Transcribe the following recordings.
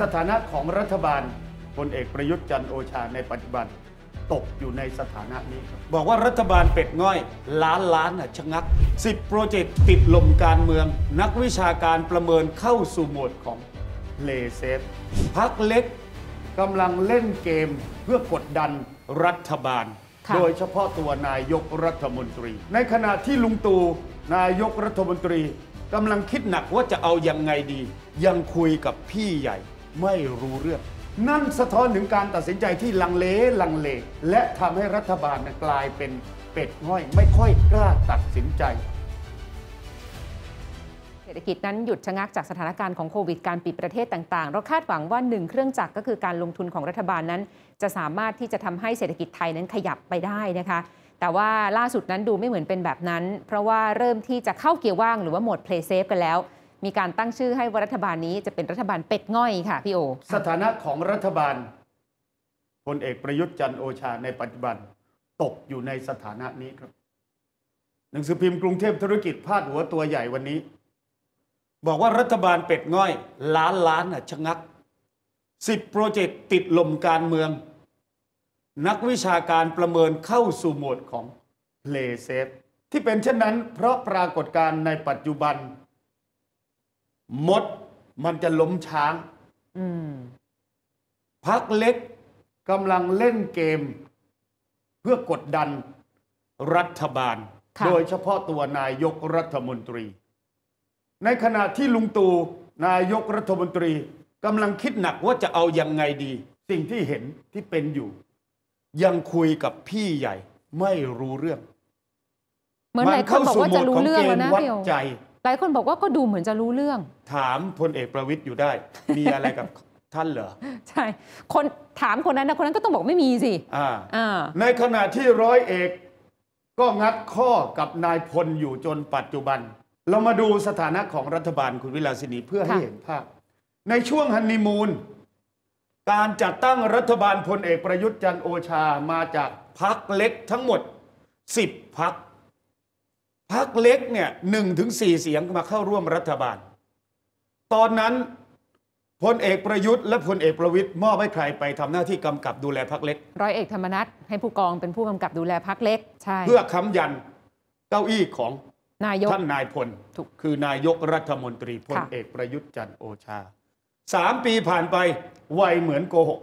สถานะของรัฐบาลพลเอกประยุทธ์จันทร์โอชาในปัจจุบันตกอยู่ในสถานะนี้ครับบอกว่ารัฐบาลเป็ดง่อย ล้านล้านน่ะชะงัก 10 โปรเจกต์ติดลมการเมือง นักวิชาการประเมินเข้าสู่โหมดของเลเซฟพรรคเล็กกำลังเล่นเกมเพื่อกดดันรัฐบาลค่ะโดยเฉพาะตัวนายกรัฐมนตรี ในขณะที่ลุงตู่นายกรัฐมนตรีกำลังคิดหนักว่าจะเอายังไงดี ยังคุยกับพี่ใหญ่ ไม่รู้เรื่อง นั่นสะท้อนถึงการตัดสินใจที่ลังเลลังเล และทำให้รัฐบาลกลายเป็นเป็ดง่อย ไม่ค่อยกล้าตัดสินใจเศรษฐกิจนั้นหยุดชะงักจากสถานการณ์ของโควิดการปิดประเทศต่างๆ เราคาดหวังว่าหนึ่งเครื่องจักรก็คือการลงทุนของรัฐบาลนั้น จะสามารถที่จะทำให้เศรษฐกิจไทยนั้นขยับไปได้นะคะ แต่ว่าล่าสุดนั้นดูไม่เหมือนเป็นแบบนั้น เพราะว่าเริ่มที่จะเข้าเกียร์ว่างหรือว่าโหมด play safe กันแล้ว มีการตั้งชื่อให้ว่ารัฐบาลนี้จะเป็นรัฐบาลเป็ดง่อยค่ะพี่โอ สถานะของรัฐบาลพลเอกประยุทธ์จันโอชาในปัจจุบันตกอยู่ในสถานะนี้ครับ หนังสือพิมพ์กรุงเทพธุรกิจพาดหัวตัวใหญ่วันนี้ บอกว่ารัฐบาลเป็ดง่อย ล้านล้านน่ะชะงักสิบโปรเจกต์ติดลมการเมือง นักวิชาการประเมินเข้าสู่โหมดของ Play Safe ที่เป็นเช่นนั้นเพราะปรากฏการณ์ในปัจจุบัน มดมันจะล้มช้างอืมพักเล็กกำลังเล่นเกม เพื่อกดดันรัฐบาลค่ะโดยเฉพาะตัวนายกรัฐมนตรี ในขณะที่ลุงตู่นายกรัฐมนตรีกำลังคิดหนักว่าจะเอายังไงดี สิ่งที่เห็นที่เป็นอยู่ ยังคุยกับพี่ใหญ่ไม่รู้เรื่อง เหมือนหลายคนบอกว่าจะรู้เรื่องแล้วนะวัดพี่โอใจ หลายคนบอกว่าก็ดูเหมือนจะรู้เรื่อง ถามพลเอกประวิตยอยู่ได้ มีอะไรกับท่านเหรอ ใช่ คนถามคนนั้นนะคนนั้นก็ต้องบอกไม่มีสิอ่าอ่าในขณะที่ร้อยเอก ก็งัดข้อกับนายพลอยู่จนปัจจุบัน เรามาดูสถานะของรัฐบาลคุณวิลาสินีเพื่อให้ค่ะเห็นภาพ ในช่วงฮันนีมูนการจัดตั้งรัฐบาลพลเอกประยุทธ์จันทร์โอชามาจากพักเล็กทั้งหมด 10พัก พักเล็กเนี่ยหนึ่งถึงสี่เสียงมาเข้าร่วมรัฐบาล ตอนนั้นพลเอกประยุทธ์และพลเอกประวิตยมอบให้ใครไปทำหน้าที่กำกับดูแลพักเล็ก ร้อยเอกธรรมนัฐให้ผู้กองเป็นผู้กำกับดูแลพักเล็กใช่เพื่อค้ำยันเก้าอี้ของนายกท่านนายพลถูกคือนายกรัฐมนตรีพลค่ะเอกประยุทธ์จันทร์โอชาสามปีผ่านไปไวเหมือนโกหก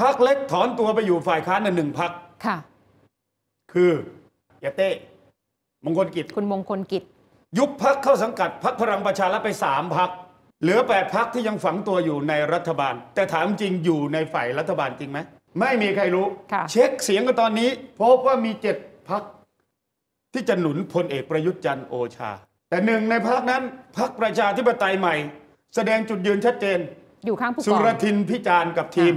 พักเล็กถอนตัวไปอยู่ฝ่ายค้านในหนึ่งพักค่ะ คือเยาเต้ มงคลกิจ คุณมงคลกิจ ยุบพักเข้าสังกัดพักพลังประชารัฐไปสามพัก เหลือแปดพักที่ยังฝังตัวอยู่ในรัฐบาล แต่ถามจริงอยู่ในฝ่ายรัฐบาลจริงไหม ไม่มีใครรู้ค่ะเช็คเสียงกันตอนนี้ พบว่ามีเจ็ดพักที่จะหนุนพลเอกประยุทธ์จันทร์โอชา แต่หนึ่งในพักนั้นพักประชาธิปไตยใหม่ แสดงจุดยืนชัดเจน อยู่ข้างผู้กสุองรทินพิจารณ์กับทีม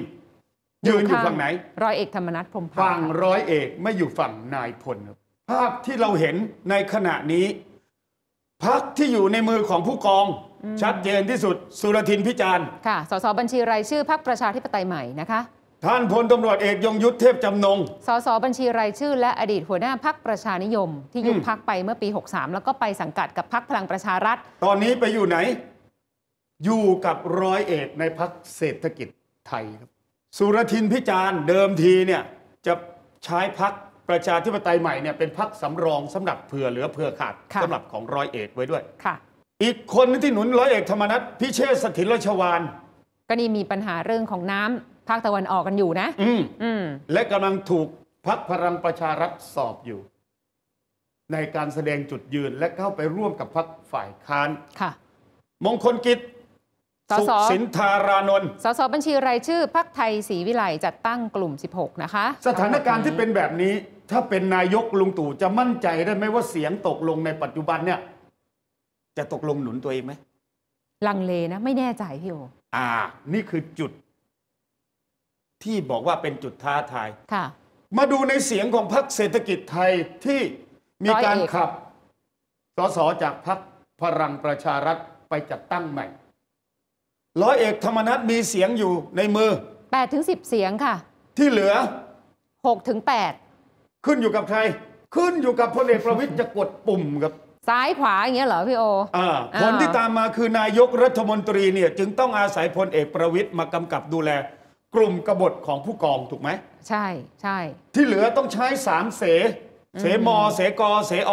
ยืนอยู่ฝั่งไหน ร้อยเอกธรรมนัฐพรหมพันฝั่งธ์ค่ะร้อยเอกไม่อยู่ฝั่งนายพลครับ ภาพที่เราเห็นในขณะนี้ พักที่อยู่ในมือของผู้กอง ชัดเจนที่สุด สุรทินพิจารณ์ค่ะสสบัญชีรายชื่อพักประชาธิปไตยใหม่นะคะ ท่านพลตำรวจเอกยงยุทธเทพจำนงสสบัญชีรายชื่อ และอดีตหัวหน้าพักประชานิยม ที่ยุบอืมพักไปเมื่อปี 63 แล้วก็ไปสังกัดกับพักพลังประชารัฐ ตอนนี้ไปอยู่ไหน อยู่กับร้อยเอกในพักเศรษฐกิจไทยครับสุรทินพิจารณ์เดิมทีเนี่ยจะใช้พัก ประชาธิปไตยใหม่เนี่ยเป็นพักสำรองสำหรับเผื่อเหลือเผื่อขาดค่ะสำหรับของร้อยเอกไว้ด้วยค่ะ อีกคนนึงที่หนุนร้อยเอกธรรมนัฐพิเชษฐ์สถิรราชวานก็นี่มีปัญหาเรื่องของน้ำภาคตะวันออกกันอยู่นะ อืมอืมและกำลังถูกพักพลังประชารัฐสอบอยู่ ในการแสดงจุดยืนและเข้าไปร่วมกับพักฝ่ายค้านค่ะ มงคลกิจ สสสุขสินธารานนท์สสบัญชีรายชื่อพักไทยศรีวิไลจัดตั้งกลุ่ม 16 นะคะ สถานการณ์ที่เป็นแบบนี้ ถ้าเป็นนายกลุงตู่จะมั่นใจได้ไหมว่าเสียงตกลงในปัจจุบันเนี่ย จะตกลงหนุนตัวเองไหมลังเลนะ ไม่แน่ใจพี่โออ่า นี่คือจุด ที่บอกว่าเป็นจุดท้าทายค่ะ มาดูในเสียงของพรรคเศรษฐกิจไทยที่มีการร้อยเอกขับสสจากพรรคพลังประชารัฐไปจัดตั้งใหม่ ร้อยเอกธรรมนัฐมีเสียงอยู่ในมือ 8ถึง10 เสียงค่ะ ที่เหลือ 6ถึง8ขึ้นอยู่กับใคร ขึ้นอยู่กับพลเอกประวิตยจะกดปุ่มครับซ้ายขวาอย่างเงี้ยเหรอพี่โออ่าอ่าผลที่ตามมาคือนายกรัฐมนตรีเนี่ยจึงต้องอาศัยพลเอกประวิตยมากำกับดูแล กลุ่มกบฏของผู้กองถูกไหม ใช่ใช่ที่เหลือต้องใช้สามเส เสมอเสกอเสอ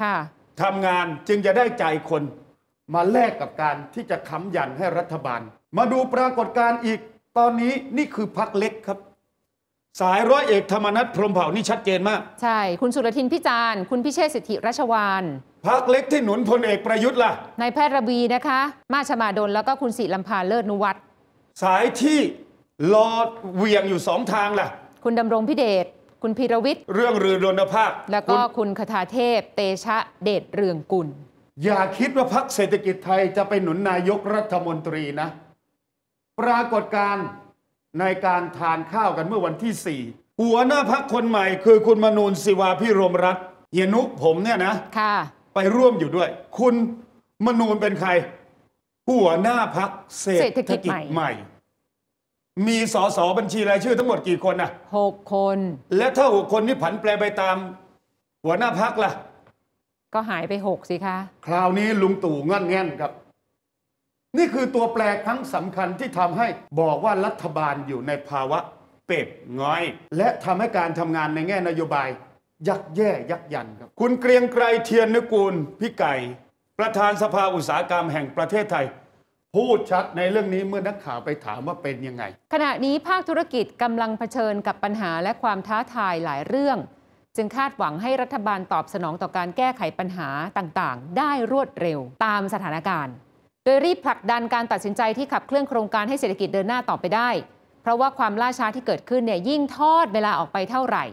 ค่ะทำงานจึงจะได้ใจคน มาแลกกับการที่จะค้ำยันให้รัฐบาล มาดูปรากฏการณ์อีก ตอนนี้นี่คือพักเล็กครับ สายร้อยเอกธรรมนัฐพรหมเผ่านี่ชัดเจนมาก ใช่ คุณสุรทินพิจารณ์คุณพิเชษฐ์สิทธิรัชวานพักเล็กที่หนุนพลเอกประยุทธ์ล่ะนายแพทย์ระวีนะคะ มาชมาดลแล้วก็คุณศิลำพาเลิศนุวัตรสายที่รอเหวียงอยู่สองทางล่ะ คุณดำรงพิเดชคุณพีรวิทย์เรื่องรือรณภาพ แล้วก็คุณคุณคทาเทพ เตชะเดชเรืองกุล อย่าคิดว่าพักเศรษฐกิจไทยจะไปหนุนนายกรัฐมนตรีนะ ปรากฏการณ์ในการทานข้าวกันเมื่อวันที่สี่หัวหน้าพักคนใหม่คือคุณมนูนศิวาพิรมรัตน์เฮียนุผมเนี่ยนะค่ะไปร่วมอยู่ด้วย คุณมนูนเป็นใคร หัวหน้าพักเศรษฐกิจใหม่ มีสสบัญชีรายชื่อทั้งหมดกี่คนนะ6คน และถ้าหกคนนี้ผันแปรไปตาม หัวหน้าพักล่ะ ก็หายไป6สิคะ คราวนี้ลุงตู่งั่นแง่นครับ นี่คือตัวแปรครั้งสำคัญที่ทำให้บอกว่ารัฐบาลอยู่ในภาวะเป็ดง้อย และทำให้การทำงานในแง่นโยบาย ยักแย่ยักยันครับ คุณเกรียงไกรเทียนนกูลพี่ไก่ ประธานสภาอุตสาหกรรมแห่งประเทศไทยพูดชัดในเรื่องนี้เมื่อนักข่าวไปถามว่าเป็นยังไง ขณะนี้ภาคธุรกิจกำลังเผชิญกับปัญหาและความท้าทายหลายเรื่อง จึงคาดหวังให้รัฐบาลตอบสนองต่อการแก้ไขปัญหาต่างๆ ได้รวดเร็วตามสถานการณ์ โดยรีบผลักดันการตัดสินใจที่ขับเคลื่อนโครงการให้เศรษฐกิจเดินหน้าต่อไปได้ เพราะว่าความล่าช้าที่เกิดขึ้นเนี่ยยิ่งทอดเวลาออกไปเท่าไหร่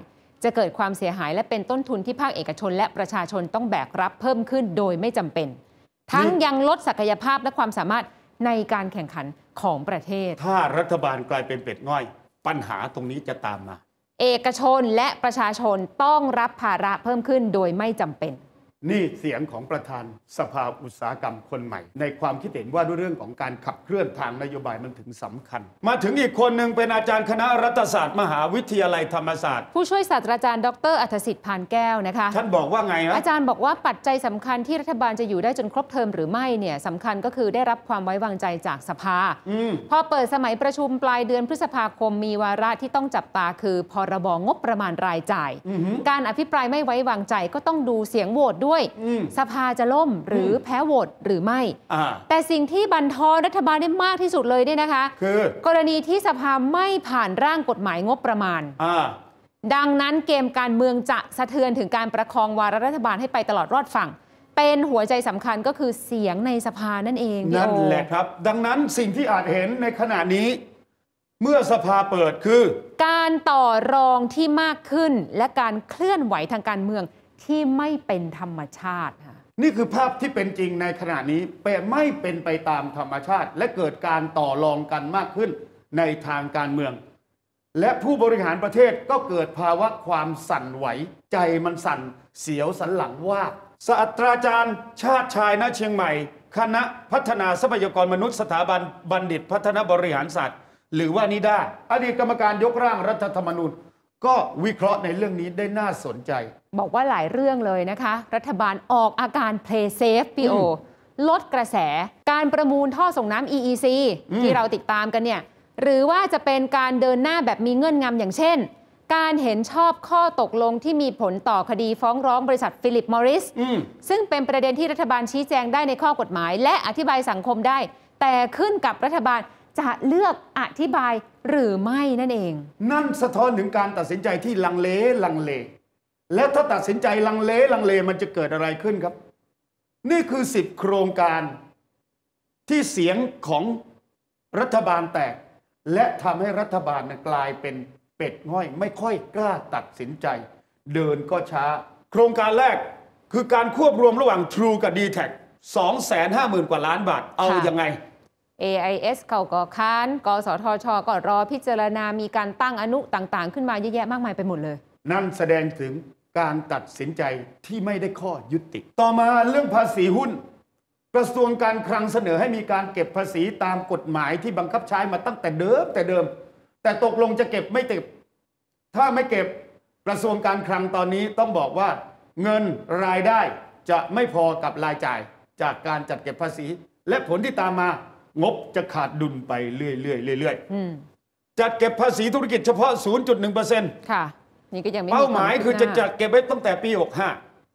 จะเกิดความเสียหายและเป็นต้นทุนที่ภาคเอกชน และประชาชนต้องแบกรับเพิ่มขึ้นโดยไม่จำเป็น ทั้งยังลดศักยภาพและความสามารถในการแข่งขันของประเทศ ถ้ารัฐบาลกลายเป็นเป็ดง่อย ปัญหาตรงนี้จะตามมา เอกชนและประชาชนต้องรับภาระเพิ่มขึ้นโดยไม่จำเป็น นี่เสียงของประธานสภาอุตสาหกรรมคนใหม่ ในความคิดเห็นว่าด้วยเรื่องของการขับเคลื่อนทางนโยบายมันถึงสำคัญ มาถึงอีกคนหนึ่งเป็นอาจารย์คณะรัฐศาสตร์ มหาวิทยาลัยธรรมศาสตร์ ผู้ช่วยศาสตราจารย์ดรอัธสิทธิ์พานแก้วนะคะท่านบอกว่าไงฮะอาจารย์บอกว่าปัจจัยสำคัญที่รัฐบาลจะอยู่ได้จนครบเทอมหรือไม่เนี่ยสำคัญก็คือได้รับความไว้วางใจจากสภาอืมพอเปิดสมัยประชุมปลายเดือนพฤษภาคมมีวาระที่ต้องจับตาคือพรบงบประมาณรายจ่ายอือหือการอภิปรายไม่ไว้วางใจก็ต้องดูเสียงโหวตด้วยอืมสภาจะล่มหรือแพ้โหวตหรือไม่อ่าแต่สิ่งที่บันทอนรัฐบาลได้มากที่สุดเลยเนี่ยนะคะ คือกรณีที่สภาไม่ผ่านร่างกฎหมายงบประมาณอ่าดังนั้นเกมการเมืองจะสะเทือนถึงการประคองวาระรัฐบาลให้ไปตลอดรอดฝั่ง เป็นหัวใจสำคัญก็คือเสียงในสภานั่นเองพี่นั่นโอแหละครับ ดังนั้นสิ่งที่อาจเห็นในขณะนี้ เมื่อสภาเปิดคือ การต่อรองที่มากขึ้นและการเคลื่อนไหวทางการเมือง ที่ไม่เป็นธรรมชาติค่ะนี่คือภาพที่เป็นจริงในขณะนี้เป็นไม่เป็นไปตามธรรมชาติ และเกิดการต่อรองกันมากขึ้นในทางการเมือง และผู้บริหารประเทศก็เกิดภาวะความสั่นไหว ใจมันสั่นเสียวสันหลังว่าศาสตราจารย์ ชาติชายณเชียงใหม่ คณะพัฒนาทรัพยากรมนุษย์สถาบันบัณฑิตพัฒนาบริหารศาสตร์ หรือว่านิด้าอดีตกรรมการยกร่างรัฐธรรมนูญ ก็วิเคราะห์ในเรื่องนี้ได้น่าสนใจ บอกว่าหลายเรื่องเลยนะคะ รัฐบาลออกอาการ play safe พี่โออืมลดกระแสการประมูลท่อส่งน้ำ EEC อืมที่เราติดตามกันเนี่ยหรือว่าจะเป็นการเดินหน้าแบบมีเงื่อนงำอย่างเช่น การเห็นชอบข้อตกลงที่มีผลต่อคดีฟ้องร้องบริษัทฟิลิปมอริสอืมซึ่งเป็นประเด็นที่รัฐบาลชี้แจงได้ในข้อกฎหมาย และอธิบายสังคมได้ แต่ขึ้นกับรัฐบาล จะเลือกอธิบายหรือไม่นั่นเอง นั่นสะท้อนถึงการตัดสินใจที่ลังเลลังเล และถ้าตัดสินใจลังเลลังเลมันจะเกิดอะไรขึ้นครับ นี่คือสิบโครงการที่เสียงของรัฐบาลแตก และทำให้รัฐบาลกลายเป็นเป็ดง่อย ไม่ค่อยกล้าตัดสินใจ เดินก็ช้า โครงการแรกคือการควบรวมระหว่าง True กับ d t แท250,000 กว่าล้านบาท เอาค่ะยังไง AIS เขาก็ค้าน กสทช ก็รอพิจารณา มีการตั้งอนุต่างๆ ขึ้นมาเยอะแยะมากมายไปหมดเลย นั่นแสดงถึงการตัดสินใจที่ไม่ได้ข้อยุติ ต่อมาเรื่องภาษีหุ้น กระทรวงการคลังเสนอให้มีการเก็บภาษีตามกฎหมายที่บังคับใช้มาตั้งแต่เดิมแต่เดิม แต่ตกลงจะเก็บไม่เก็บ ถ้าไม่เก็บกระทรวงการคลังตอนนี้ต้องบอกว่า เงินรายได้จะไม่พอกับรายจ่ายจากการจัดเก็บภาษี และผลที่ตามมา งบจะขาดดุลไปเรื่อยๆเรื่อยอืมๆจัดเก็บภาษีธุรกิจเฉพาะ 0.1%ค่ะนี่ก็ยังไม่เป้าหมายวคือจะคืบหน้จัดเก็บไว้ตั้งแต่ปี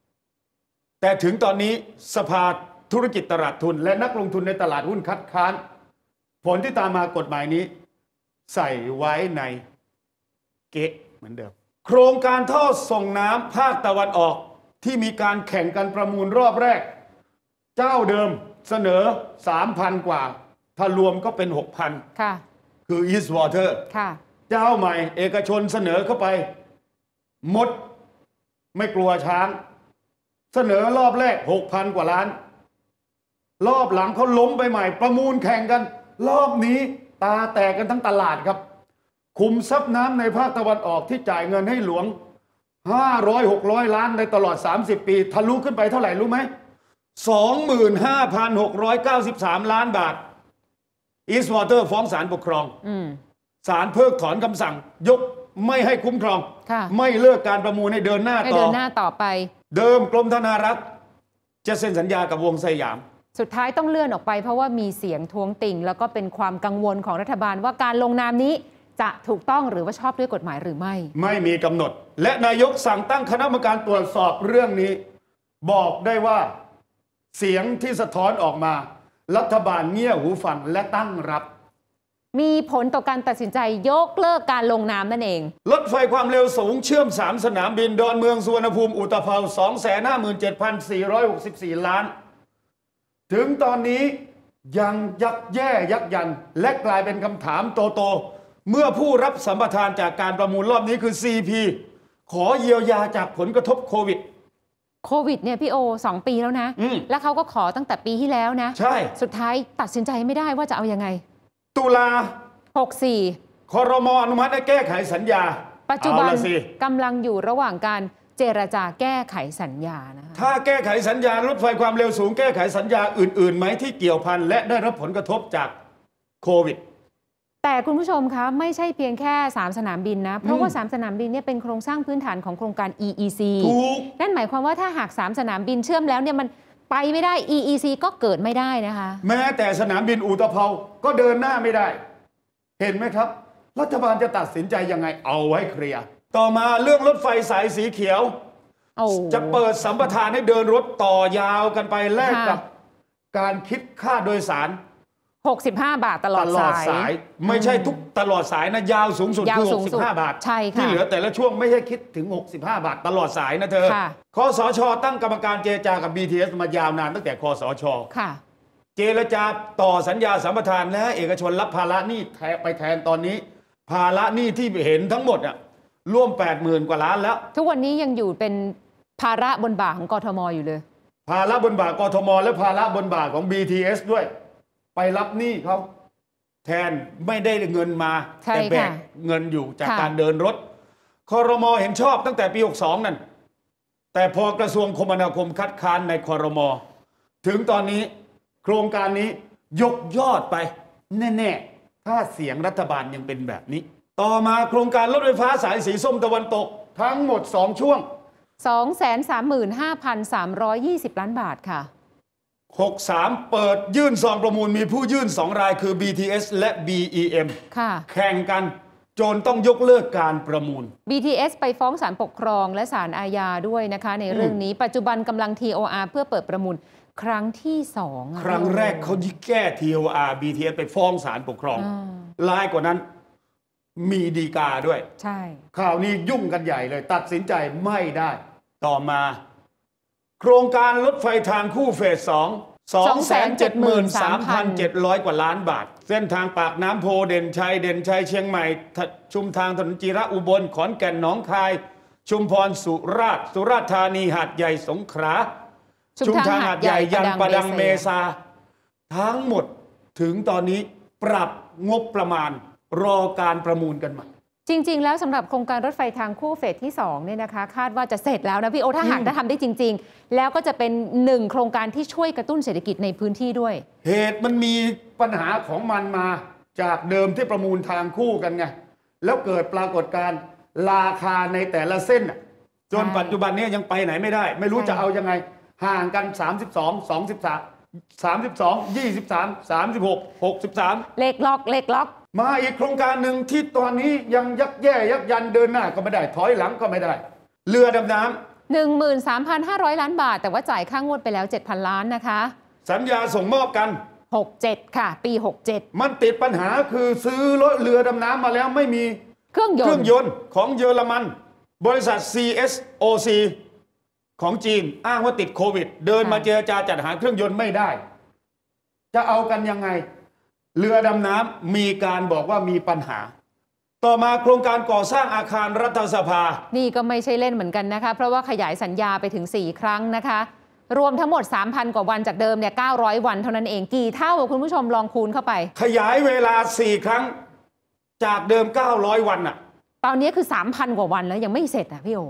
65 แต่ถึงตอนนี้สภาธุรกิจตลาดทุน และนักลงทุนในตลาดหุ้นคัดค้าน ผลที่ตามมากฎหมายนี้ ใส่ไว้ในเก๊ะเหมือนเดิม โครงการท่อส่งน้ำภาคตะวันออกที่มีการแข่งกันประมูลรอบแรก เจ้าเดิมเสนอ 3,000 กว่า ถ้ารวมก็เป็น 6,000ค่ะ คือ East Water ค่ะ เจ้าใหม่เอกชนเสนอเข้าไปหมดไม่กลัวช้าง เสนอรอบแรก 6,000 กว่าล้าน รอบหลังเขาล้มไปใหม่ ประมูลแข่งกัน รอบนี้ตาแตกกันทั้งตลาดครับ คุมทรัพย์น้ำในภาคตะวันออกที่จ่ายเงินให้หลวง 500 600 ล้านในตลอด 30 ปีทะลุขึ้นไปเท่าไหร่รู้ไหม25,693 ล้านบาท East Water ฟ้องศาลปกครองอืมศาลเพิกถอนคำสั่ง ยกไม่ให้คุ้มครองค่ะไม่เลิกการประมูลให้เดินหน้าให้ต่เดิอนหน้าต่อไป เดิมกรมธนารักษ์จะเซ็นสัญญากับวงสยาม สุดท้ายต้องเลื่อนออกไปเพราะว่ามีเสียงท้วงติงแล้วก็เป็นความกังวลของรัฐบาลว่าการลงนามนี้จะถูกต้องหรือว่าชอบด้วยกฎหมายหรือไม่ ไม่มีกำหนด และนายกสั่งตั้งคณะกรรมการตรวจสอบเรื่องนี้ บอกได้ว่า เสียงที่สะท้อนออกมา รัฐบาลเงี่ยหูฟังและตั้งรับ มีผลต่อการตัดสินใจยกเลิกการลงนามนั่นเอง รถไฟความเร็วสูงเชื่อม 3 สนามบินดอนเมืองสุวรรณภูมิอุตภเปา257,464 ล้าน ถึงตอนนี้ยังยักแย่ยักยัน และกลายเป็นคำถามโตโตๆเมื่อผู้รับสัมปทานจากการประมูลรอบนี้คือ CP ขอเยียวยาจากผลกระทบโควิด โควิดเนี่ยพี่โอสองปีแล้วนะอืมแล้วเขาก็ขอตั้งแต่ปีที่แล้วนะ ใช่ สุดท้ายตัดสินใจไม่ได้ว่าจะเอายังไง ตุลา 64คอรมออนุมัติให้แก้ไขสัญญา ปัจจุบันเอาละสิกำลังอยู่ระหว่างการเจรจาแก้ไขสัญญานะคะถ้าแก้ไขสัญญารถไฟความเร็วสูงแก้ไขสัญญาอื่นๆไหมที่เกี่ยวพันและได้รับผลกระทบจากโควิด แต่คุณผู้ชมคะไม่ใช่เพียงแค่ 3 สนามบินนะ เพราะว่า 3 สนามบินเนี่ยเป็นโครงสร้างพื้นฐานของโครงการ EEC ถูกนั่นหมายความว่าถ้าหาก 3 สนามบินเชื่อมแล้วเนี่ยมันไปไม่ได้ EEC ก็เกิดไม่ได้นะคะ แม้แต่สนามบินอุตภเปาก็เดินหน้าไม่ได้ เห็นไหมครับ รัฐบาลจะตัดสินใจยังไงเอาไว้เคลียร์ต่อมาเรื่องรถไฟสายสีเขียวโอ้จะเปิดสัมปทานให้เดินรถต่อยาวกันไปแลกค่ะกับ การคิดค่าโดยสาร 65 บาทตลอตดลอดสายสาย ไม่ใช่ทุกตลอดสายนะ ยาวสูงสุดยาวคือสูงสุด65 บาท ใช่ค่ะที่เหลือแต่ละช่วงไม่ใช่คิดถึง 65 บาทตลอดสายนะเธอค่ะคอสช ตั้งกรรมการเจรจากับ BTS มายาวนานตั้งแต่คอสชค่ะ เจรจาต่อสัญญาสัมปทานและให้เอกชนรับภาระหนี้แทนไปแทนตอนนี้ ภาระหนี้ที่เห็นทั้งหมดอะร่วม 80,000 กว่าล้านแล้ว ทุกวันนี้ยังอยู่เป็นภาระบนบ่าของกทมอยู่เลย ภาระบนบ่ากทม และภาระบนบ่าของ BTS ด้วย ไปรับหนี้เขาแทนไม่ได้เงินมาใช่แต่แบกค่ะเงินอยู่จากค่ะการเดินรถคอรมอเห็นชอบตั้งแต่ปี 62 นั่น แต่พอกระทรวงคมนาคมคัดค้านในคอรมอถึงตอนนี้โครงการนี้ยกยอดไป แน่ๆ ถ้าเสียงรัฐบาลยังเป็นแบบนี้ ต่อมาโครงการรถไฟฟ้าสายสีส้มตะวันตก ทั้งหมด 2 ช่วง 235,320 ล้านบาทค่ะ 63 เปิดยื่นซองประมูลมีผู้ยื่น 2 รายคือ BTS และ BEM ค่ะ แข่งกันจนต้องยกเลิกการประมูล BTS ไปฟ้องศาลปกครองและศาลอาญาด้วยนะคะ ในเรื่องนี้ปัจจุบันกำลัง TOR เพื่อเปิดประมูลครั้งที่สองอะครั้งแรกเขาแก้ TOR BTS ไปฟ้องศาลปกครองอ่าลายกว่านั้นมีดีกาด้วย ใช่ ข่าวนี้ยุ่งกันใหญ่เลย ตัดสินใจไม่ได้ ต่อมา โครงการรถไฟทางคู่เฟสสอง273,700 กว่าล้านบาท เส้นทางปากน้ำโพเด่นชัย เด่นชัยเชียงใหม่ ชุมทางถนนจีระอุบล ขอนแก่นหนองคาย ชุมพรสุราษฎร์สุราษฎร์ธานีหาดใหญ่สงขลาชุมทางหาดใหญ่ยันประดังเมษาทั้งหมดถึงตอนนี้ปรับงบประมาณรอการประมูลกันใหม่ จริง ๆ แล้วสำหรับโครงการรถไฟทางคู่เฟสที่2เนี่ยนะคะ คาดว่าจะเสร็จแล้วนะพี่โอถ้าหากอืมได้ทำได้จริง ๆ แล้วก็จะเป็นหนึ่งโครงการที่ช่วยกระตุ้นเศรษฐกิจในพื้นที่ด้วย เหตุมันมีปัญหาของมันมาจากเดิมที่ประมูลทางคู่กันไงแล้วเกิดปรากฏการณ์ราคาในแต่ละเส้นน่ะจนใช่ปัจจุบันเนี้ยังไปไหนไม่ได้ ไม่รู้ใช่จะเอายังไง ห่างกัน 32 23 32 23 36 63 เลขล็อกเลขล็อก มาอีกโครงการหนึ่งที่ตอนนี้ยังยักแย่ยักยันเดินหน้าก็ไม่ได้ถอยหลังก็ไม่ได้ เรือดำน้13,500 ล้านบาท แต่ว่าจ่ายค่างวดไปแล้ว 7,000 ล้านนะคะำสัญญาส่งมอบกัน 67 ค่ะ ปี 67 มันติดปัญหาคือซื้อรถเรือดำน้ำมาแล้วไม่มีเครื่องยเครื่นองต์ยนต์ของเยอรมัน บริษัท CSOC ของจีนอ้างว่าติดโควิด เดินมาเจรจาจัดหาเครื่องยนต์ไม่ได้ จะเอากันยังไง เรือดำน้ำมีการบอกว่ามีปัญหา ต่อมาโครงการก่อสร้างอาคารรัฐสภา นี่ก็ไม่ใช่เล่นเหมือนกันนะคะ เพราะว่าขยายสัญญาไปถึง 4 ครั้งนะคะ รวมทั้งหมด 3,000 กว่าวันจากเดิมเนี่ย900 วันเท่านั้นเองกี่เท่าคุณผู้ชมลองคูณเข้าไป ขยายเวลา 4 ครั้งจากเดิม 900 วันน่ะตอนนี้คือ 3,000 กว่าวันแล้วยังไม่เสร็จอะพี่โอ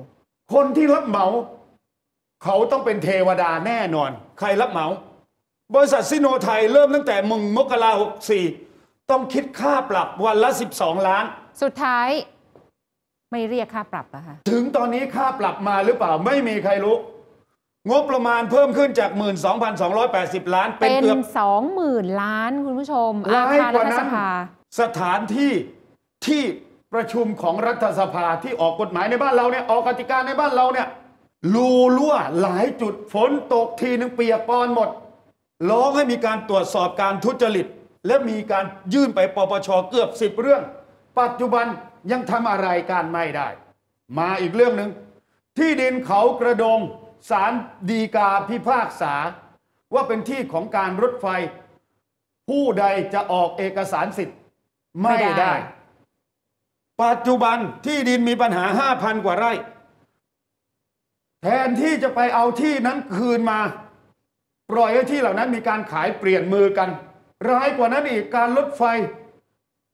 คนที่รับเหมา เขาต้องเป็นเทวดาแน่นอน ใครรับเหมา บริษัทซิโนไทยเริ่มตั้งแต่มึงมกราหกสี่ต้องคิดค่าปรับวันละ 12 ล้าน สุดท้ายไม่เรียกค่าปรับอะค่ะถึงตอนนี้ค่าปรับมาหรือเปล่าไม่มีใครรู้ งบประมาณเพิ่มขึ้นจาก 12,280 ล้าน เป็นเป็นเกือบ20,000 ล้านคุณผู้ชมร้าอายคารกรัว่าฐนั้สนภา สถานที่ที่ประชุมของรัฐสภาที่ออกกฎหมายในบ้านเราเนี่ยออกกติกาในบ้านเราเนี่ยรูรั่วหลายจุดฝนตกทีนึงเปียกปอนหมด ร้องให้มีการตรวจสอบการทุจริต และมีการยื่นไปปปชเกือบสิบเรื่อง ปัจจุบันยังทำอะไรการไม่ได้ มาอีกเรื่องหนึ่งที่ดินเขากระโดงสารดีกาพิพากษา ว่าเป็นที่ของการรถไฟ ผู้ใดจะออกเอกสารสิทธิ์ไม่ไม่ได้ได้ ปัจจุบันที่ดินมีปัญหา 5,000 กว่าไร่ แทนที่จะไปเอาที่นั้นคืนมา ปล่อยให้ที่เหล่านั้นมีการขายเปลี่ยนมือกัน ร้ายกว่านั้นอีกการรถไฟ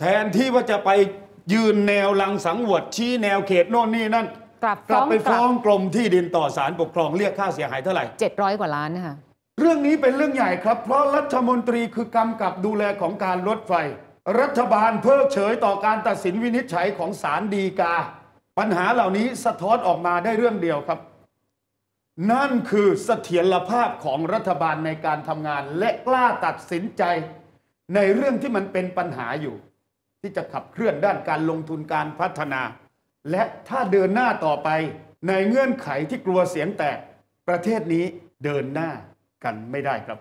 แทนที่ว่าจะไปยืนแนวลังสังวดชี้แนวเขตโน่นนี่นั่นกลับกลัฟ้บองไปกลัฟ้องบกรมที่ดินต่อศาลปกครองเรียกค่าเสียหายเท่าไหร่ 700 กว่าล้านนะคะเรื่องนี้เป็นเรื่องใหญ่ครับ เพราะรัฐมนตรีคือกำกับดูแลของการรถไฟ รัฐบาลเพิกเฉยต่อการตัดสินวินิจฉัยของศาลฎีกา ปัญหาเหล่านี้สะท้อนออกมาได้เรื่องเดียวครับ นั่นคือเสถียรภาพของรัฐบาลในการทำงาน และกล้าตัดสินใจ ในเรื่องที่มันเป็นปัญหาอยู่ ที่จะขับเคลื่อนด้านการลงทุนการพัฒนา และถ้าเดินหน้าต่อไป ในเงื่อนไขที่กลัวเสียงแตก ประเทศนี้เดินหน้ากันไม่ได้ครับ